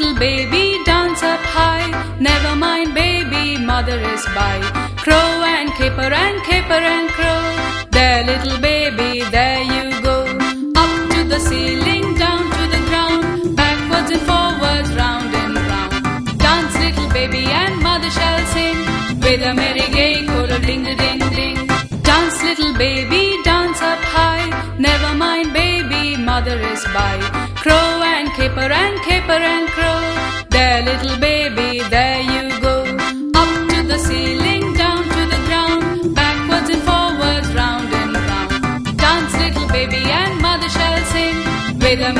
little baby, dance up high. Never mind, baby, mother is by. Crow and caper and caper and crow. There, little baby, there you go. Up to the ceiling, down to the ground. Backwards and forwards, round and round. Dance, little baby, and mother shall sing. With a merry gay choral ding a ding ding. Dance, little baby, dance up high. Never mind, baby, mother is by. Crow and caper and caper and little baby, there you go. Up to the ceiling, down to the ground. Backwards and forwards, round and round. Dance, little baby, and mother shall sing. With a